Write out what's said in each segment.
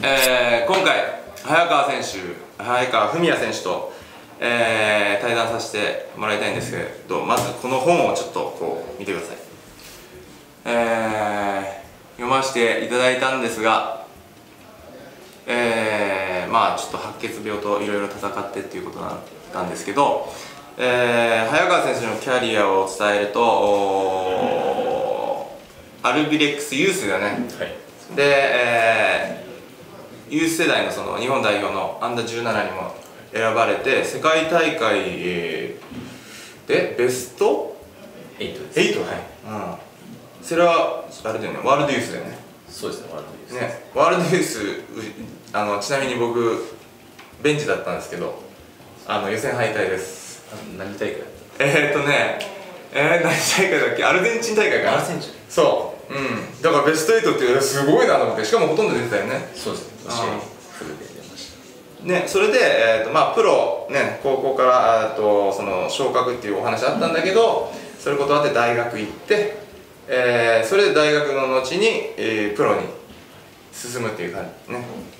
えー、今回早川選手早川文也選手と、えー、対談させてもらいたいんですけどまずこの本をちょっとこう見てください。えー、読ませていただいたんですがえー、まあちょっと白血病といろいろ戦ってっていうことなんですけど、えー、早川選手のキャリアを伝えるとアルビレックスユースだね、はい、で、えー、ユース世代のその日本代表のアンダー17にも選ばれて世界大会、えー、でベスト？8です。8はい、うん、それはあれだよね。ワールドユースだよね。そうですねワールドユースね。ワールドユースあのちなみに僕ベンチだったんですけどあの予選敗退です。何大会えー、っとね。えー、何大会だっけ？アルゼンチン大会かな。アルゼンチン。そううん。だからベスト8ってすごいなと思ってしかもほとんど出てたよね。そうですね。フルで出ました。ね、それで、えーとまあ、プロ、ね、高校からとその昇格っていうお話あったんだけどそれ断って大学行って、えー、それで大学の後に、えー、プロに進むっていうか、ね、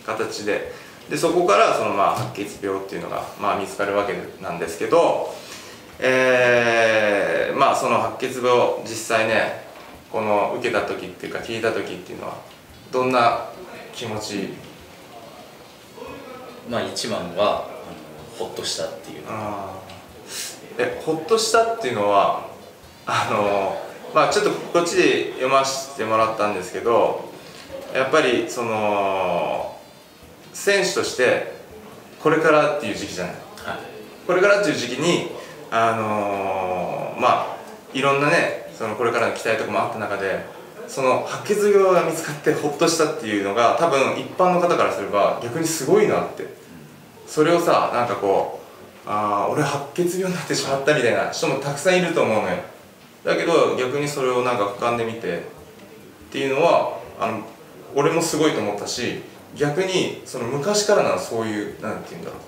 形で。でそこからその、まあ、白血病っていうのが、まあ、見つかるわけなんですけど、えー、まあその白血病実際ねこの受けた時っていうか聞いた時っていうのはどんな気持ち？まあ一番はあのほっとしたっていうえほっとしたっていうのはあのまあちょっとこっちで読ませてもらったんですけどやっぱりその選手としてこれからっていう時期じゃない、はい、これからっていう時期にあのまあいろんなねそのこれからの期待とかもあった中でその白血病が見つかってほっとしたっていうのが多分一般の方からすれば逆にすごいなって。それをさなんかこうああ俺白血病になってしまったみたいな人もたくさんいると思うのよ。だけど逆にそれをなんか俯瞰で見てっていうのはあの俺もすごいと思ったし逆にその昔からのそういうなんて言うんだろう。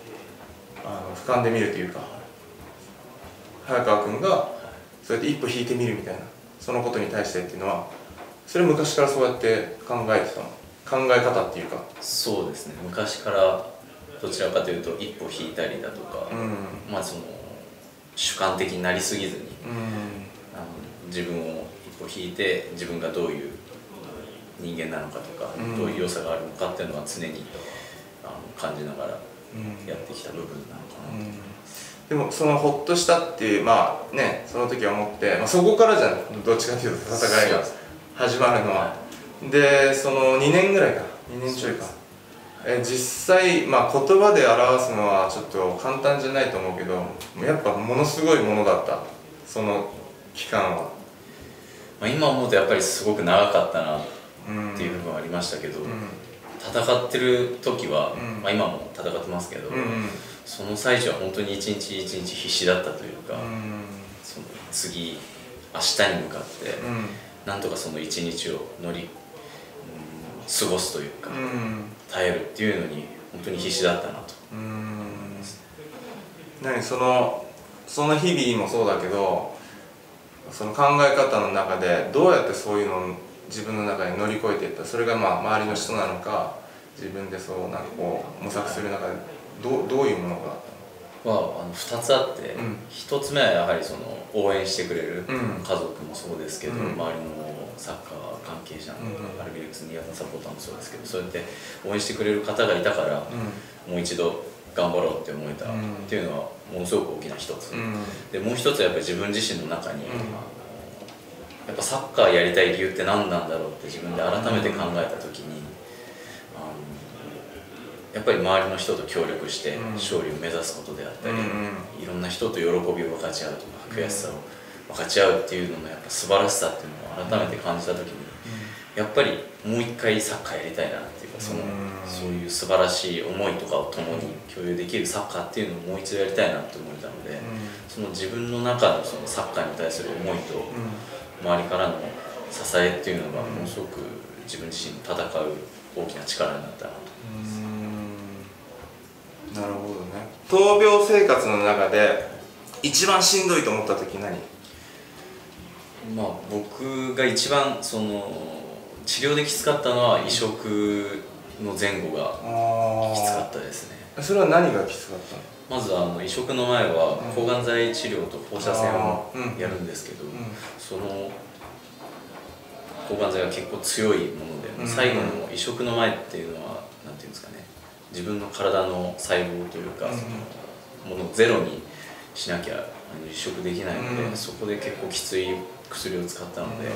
あの俯瞰で見るというか早川君がそうやって一歩引いてみるみたいなそのことに対してっていうのはそれ昔からそうやって考えてたの？考え方っていうか。そうですね。昔からどちらかというと一歩引いたりだとか、うん、まあその主観的になりすぎずに、うん、あの自分を一歩引いて自分がどういう人間なのかとか、うん、どういう良さがあるのかっていうのは常にあの感じながらやってきた部分なのかなと。でもそのほっとしたっていうまあねその時は思って、まあ、そこからじゃんどっちかっていうと戦いが。始まるのは。でその2年ぐらいか。2年ちょいか。え実際、まあ、言葉で表すのはちょっと簡単じゃないと思うけどやっぱものすごいものだった。その期間は、まあ、今思うとやっぱりすごく長かったなっていう部分はありましたけど、うん、戦ってる時は、うん、まあ、今も戦ってますけど、うんうん、その最中は本当に一日一日必死だったというか、その次明日に向かって、なんとかその一日を乗り、過ごすというか、耐えるっていうのに本当に必死だったなと。何そのその日々もそうだけどその考え方の中でどうやってそういうのを自分の中に乗り越えていった？それがまあ周りの人なのか自分でそうなんかこう模索する中でどうどういうものがあったの？はあの2つあって、うん、1つ目はやはりその応援してくれる家族もそうですけど、うん、周りのサッカー関係者の、うん、アルビレックス新潟サポーターもそうですけどそうやって応援してくれる方がいたから、もう一度頑張ろうって思えたっていうのはものすごく大きな一つ、でもう一つはやっぱり自分自身の中に、やっぱサッカーやりたい理由って何なんだろうって自分で改めて考えた時に、やっぱり周りの人と協力して勝利を目指すことであったり、いろんな人と喜びを分かち合うとか悔しさを分かち合うっていうののやっぱ素晴らしさっていうのを改めて感じた時に、やっぱりもう一回サッカーやりたいなっていうかその、そういう素晴らしい思いとかを共に共有できるサッカーっていうのをもう一度やりたいなって思えたので、その自分の中のそのサッカーに対する思いと、周りからの支えっていうのがものすごく自分自身戦う大きな力になったなと思います。なるほどね。闘病生活の中で一番しんどいと思った時何？まあ僕が一番その治療できつかったのは移植の前後があきつかったですね。たそれは何がきつかったの？まずあの移植の前は抗がん剤治療と放射線をやるんですけど、ん。その抗がん剤が結構強いもので、うん。最後の移植の前っていうのはなんていうんですかね自分の体の細胞というか、うんそのものをゼロにしなきゃ移植できないので、うん。そこで結構きつい薬を使ったので、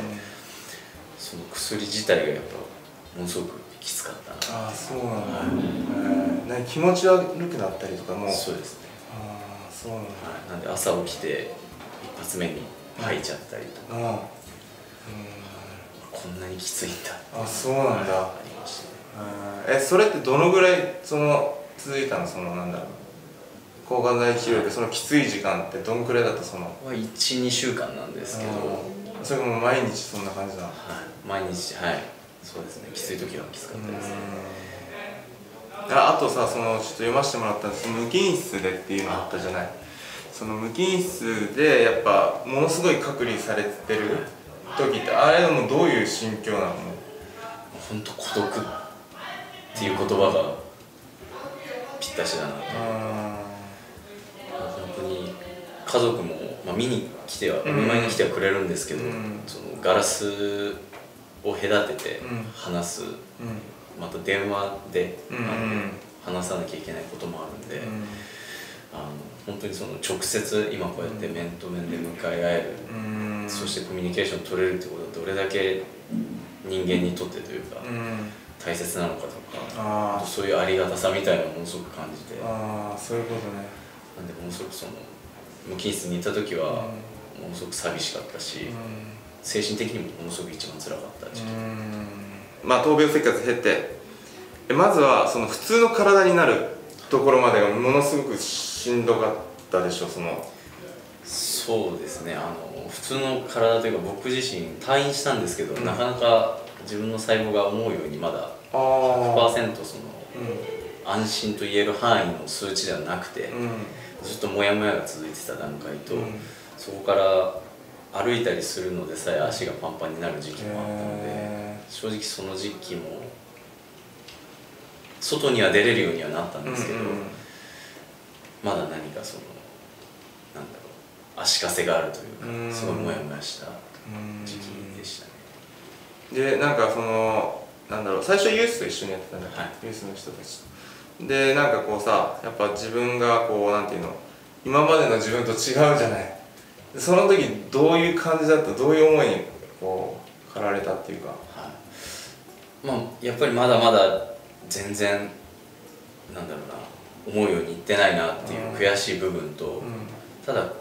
その薬自体がやっぱものすごくきつかったな。ああそうなんだ、えー。何気持ち悪くなったりとかも。そうですね、ああそうなんだ。はい、なんで朝起きて一発目に吐いちゃったりとか、うん。うん。こんなにきついんだあそうなんだ。ありましたえそれってどのぐらいその続いたの？そのなんだろう。抗がん剤治療でそのきつい時間ってどんくらいだった？その。は12週間なんですけど、それも毎日そんな感じなの？毎日はい。そうですね。きつい時はきつかったですね。ああとさそのちょっと読ませてもらったんです無菌室でっていうのあったじゃない？その無菌室でやっぱものすごい隔離されてる時ってあれでもどういう心境なの？本当孤独っていう言葉がぴったしだなと。あ本当に家族も、まあ、見に来てはうん見舞いに来てはくれるんですけど、うん。そのガラスを隔ててうん。話す、また電話で、うん。あの話さなきゃいけないこともあるんで、うん。あの本当にその直接今こうやって面と面で向かい合える、うん。そしてコミュニケーション取れるってことはどれだけ人間にとってというか、うん大切なのかとかそういうありがたさみたいなのをものすごく感じて。あーそういうことね。なんでものすごくその無菌室にいた時はものすごく寂しかったし、精神的にもものすごく一番辛かった時期、まあ闘病生活経てえまずはその普通の体になるところまでがものすごくしんどかったでしょその。そうですね。あの普通の体というか僕自身退院したんですけど、うん。なかなか自分の細胞が思うようにまだあ100%そのう安心と言える範囲の数値ではなくて、んうん。ずっとモヤモヤが続いてた段階と、うん。そこから歩いたりするのでさえ足がパンパンになる時期もあったので、へ正直その時期も外には出れるようにはなったんですけど、うんうんまだ何かそのなんだろう足かせがあるというか、うん。すごいモヤモヤしたうん時期でしたね。でなんかそのなんだろう最初ユースと一緒にやってたんだよ、はい。ユースの人たち。とでなんかこうさやっぱ自分がこうなんていうの？今までの自分と違うじゃない。でその時どういう感じだった？どういう思いにこう駆られたっていうか？はい、まあやっぱりまだまだ全然なんだろうな思うようにいってないなっていううん。悔しい部分と、うん。ただ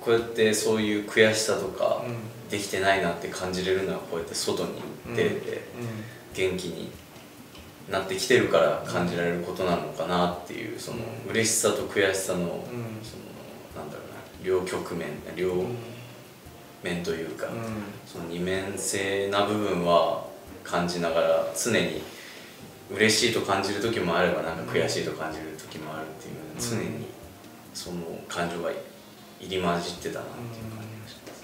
こうやってそういう悔しさとか、うんできてないなって感じれるのはこうやって外に出れて、元気になってきてるから感じられることなのかなっていうそのうん。嬉しさと悔しさの,、ん。そのなんだろうな両局面両うん。面というか、うん。その二面性な部分は感じながら常に嬉しいと感じる時もあればなんか悔しいと感じる時もあるっていう常にその感情が入り混じってたなっていう感じがします。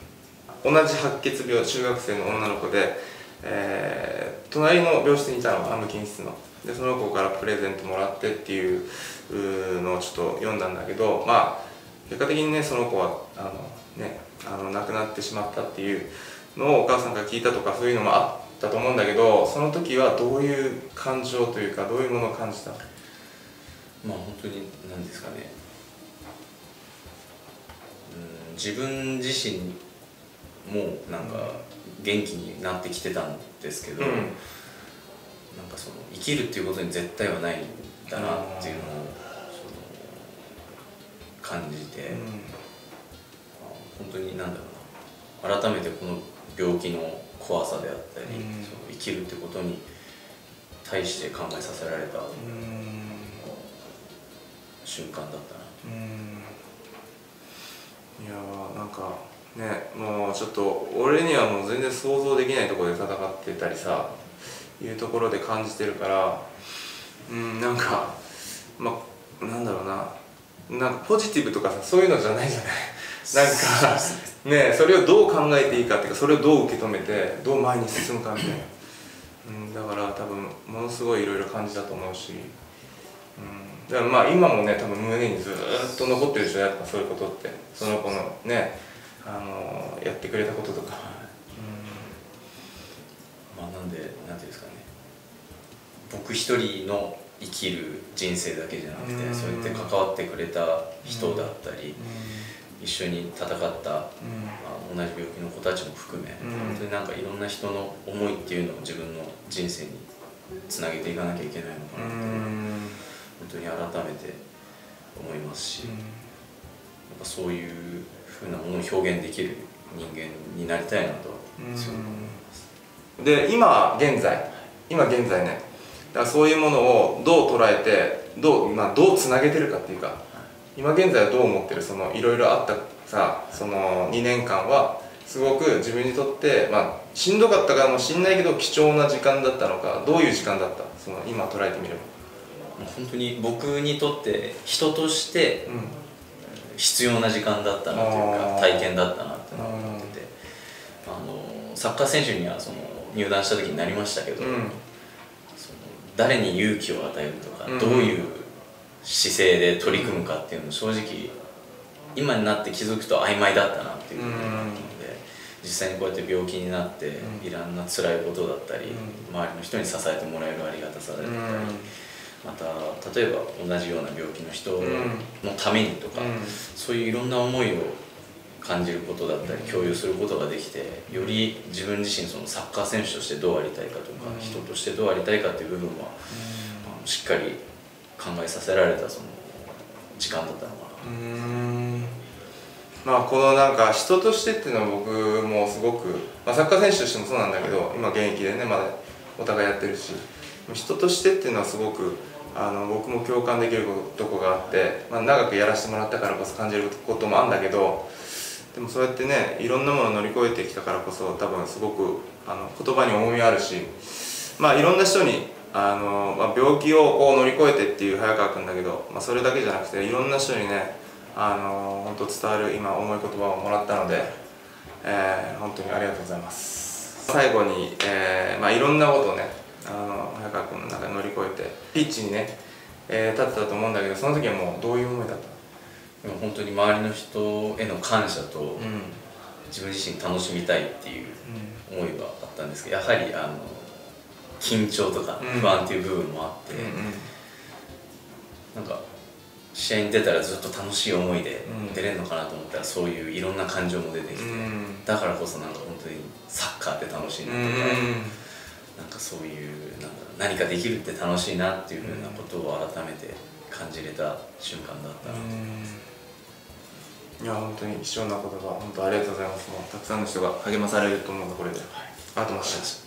同じ白血病中学生の女の子で、えー隣の病室にいたのが無菌室の。でその子からプレゼントもらってっていうのをちょっと読んだんだけどまあ結果的にねその子はあのねあの亡くなってしまったっていうのをお母さんから聞いたとかそういうのもあったと思うんだけどその時はどういう感情というかどういうものを感じたまあ本当に何ですかね。うん自分自身もなんか元気になってきてたんですけど、うん。なんかその生きるっていうことに絶対はないんだなっていうのを感じて、うん。まあ本当になんだろうな改めてこの病気の怖さであったり、うん。その生きるってことに対して考えさせられたうん。瞬間だったなうん。いやーなんかねもうちょっと俺にはもう全然想像できないところで戦ってたりさいうところで感じてるからうんなんかまあなんだろうな。なんかポジティブとかさそういうのじゃないじゃない？なんかねそれをどう考えていいかっていうかそれをどう受け止めてどう前に進むかみたいな。うん、だから多分ものすごいいろいろ感じたと思うし、うん、だからまあ今もね多分胸にずっと残ってるでしょやっぱそういうことって。その子のねあのやってくれたこととか、まあなんでなんていうんですかね。僕一人の生きる人生だけじゃなくて、うん。そうやって関わってくれた人だったり、一緒に戦った、まあ、同じ病気の子たちも含め、うん。本当になんかいろんな人の思いっていうのを自分の人生につなげていかなきゃいけないのかうなって、ん。本当に改めて思いますし、やっぱそういう表現できる人間になりたいなと思います。で今現在。今現在ね。だからそういうものをどう捉えてどう,、まあ、どうつなげてるかっていうか。今現在はどう思ってる？そのいろいろあったさその2年間はすごく自分にとって、まあ、しんどかったかもしんないけど貴重な時間だったのかどういう時間だった？その今捉えてみれば。本当に僕にとって人としてうん必要な時間だったなというか体験だったなって思ってて。あのサッカー選手にはその入団した時になりましたけど、うん。その誰に勇気を与えるとか、うん。どういう姿勢で取り組むかっていうの正直今になって気づくと曖昧だったなっていうふうに思ったので、実際にこうやって病気になって、うん。いろんな辛いことだったり、うん。周りの人に支えてもらえるありがたさだったり、うんまた例えば同じような病気の人のためにとか、うん。そういういろんな思いを感じることだったり共有することができてより自分自身そのサッカー選手としてどうありたいかとか、うん。人としてどうありたいかっていう部分は、あのしっかり考えさせられたその時間だったのかうーん。まあこのなんか人としてっていうのは僕もすごく、まあ、サッカー選手としてもそうなんだけど今現役でねまだお互いやってるし人としてっていうのはすごくあの僕も共感できるとこがあって、まあ、長くやらせてもらったからこそ感じることもあるんだけどでもそうやってねいろんなものを乗り越えてきたからこそ多分すごくあの言葉に重みあるしまあいろんな人にあの、まあ、病気をこう乗り越えてっていう早川君だけど、まあ、それだけじゃなくていろんな人にねあの本当伝わる今重い言葉をもらったので、えー本当にありがとうございます。最後に、えーまあ、いろんなことをねあの早川君の中で乗り越えてピッチにね、えー立ってたと思うんだけどその時はもうどういう思いだった？なでも本当に周りの人への感謝とうん。自分自身楽しみたいっていう思いはあったんですけどやはりあの緊張とかうん。不安っていう部分もあって、なんか試合に出たらずっと楽しい思いでうん。出れるのかなと思ったらそういういろんな感情も出てきて、うん。だからこそなんか本当にサッカーって楽しいなとか、うんなんかそういうなんだろう何かできるって楽しいなっていうふうなことを改めて感じれた瞬間だったなと、いや本当に貴重な言葉本当ありがとうございます。もうたくさんの人が励まされると思うのでこれで、ありがとうございまし。た